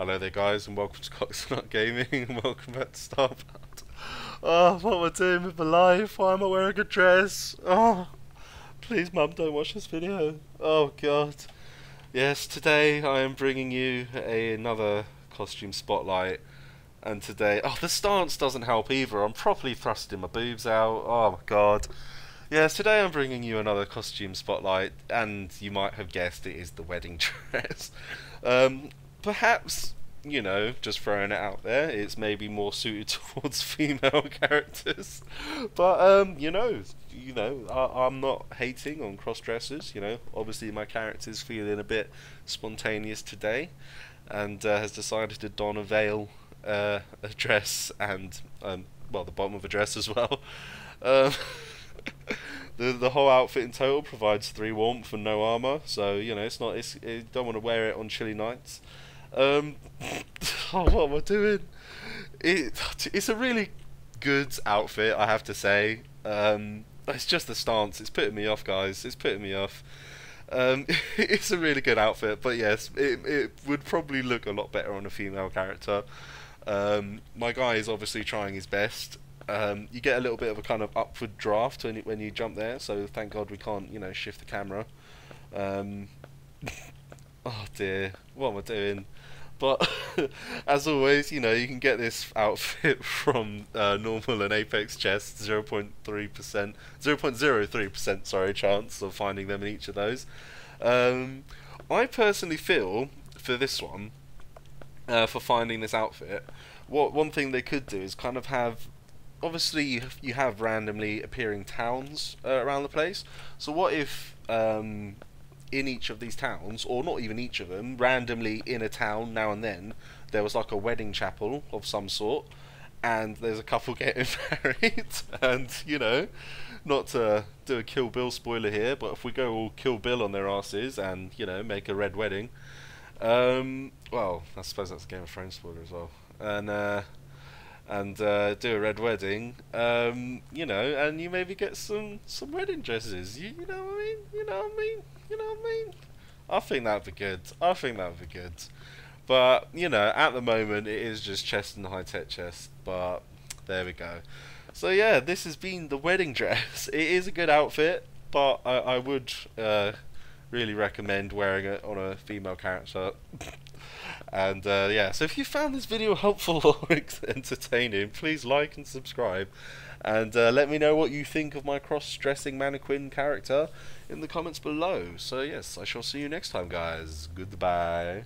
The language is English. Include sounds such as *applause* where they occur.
Hello there guys and welcome to Coxnut Gaming *laughs* and welcome back to Starbound. Oh, what am I doing with my life? Why am I wearing a dress? Oh, please mum don't watch this video. Oh god. Yes, today I am bringing you a, another costume spotlight and today, oh the stance doesn't help either, I'm properly thrusting my boobs out, oh my god. Yes, today I'm bringing you another costume spotlight, and you might have guessed it is the wedding *laughs* dress. Um, perhaps you know, just throwing it out there, it's maybe more suited *laughs* towards female characters. But um, you know, you know, I, am not hating on cross dressers. You know, obviously my character's feeling a bit spontaneous today, and uh, has decided to don a veil, uh, a dress, and um, well, the bottom of a dress as well. *laughs* Um, *laughs* the the whole outfit in total provides three warmth and no armor, so you know it's not. It's you don't want to wear it on chilly nights. Um, *laughs* oh, what am I doing? It, *sighs* it's a really good outfit, I have to say. Um, it's just the stance. It's putting me off, guys. It's putting me off. Um, *laughs* it's a really good outfit, but yes, it, it would probably look a lot better on a female character. Um, my guy is obviously trying his best. Um, you get a little bit of a kind of upward draft when you, when you jump there, so thank God we can't, you know, shift the camera. *laughs* Oh dear, what am I doing? But *laughs* as always, you know, you can get this outfit *laughs* from uh, normal and apex chests, 0.3%, 0.03%, sorry, chance of finding them in each of those. Um, I personally feel, for this one, uh, for finding this outfit, what one thing they could do is kind of have obviously you have, you have randomly appearing towns uh, around the place. So what if um, in each of these towns, or not even each of them, randomly in a town now and then, there was like a wedding chapel of some sort, and there's a couple *laughs* getting married, and you know, not to do a Kill Bill spoiler here, but if we go all Kill Bill on their asses and you know make a red wedding, um, well, I suppose that's a Game of Thrones spoiler as well, and uh, and uh, do a red wedding, um, you know, and you maybe get some some wedding dresses. You, you know what I mean? You know what I mean? You know what I mean? I think that'd be good. I think that'd be good. But, you know, at the moment it is just chest and high tech chest. But there we go. So yeah, this has been the wedding *laughs* dress. It is a good outfit, but I, I would uh, really recommend wearing it on a female character. *laughs* and uh, yeah, so if you found this video helpful *laughs* or entertaining, please like and subscribe. And uh, let me know what you think of my cross-dressing mannequin character in the comments below. So yes, I shall see you next time, guys. Goodbye.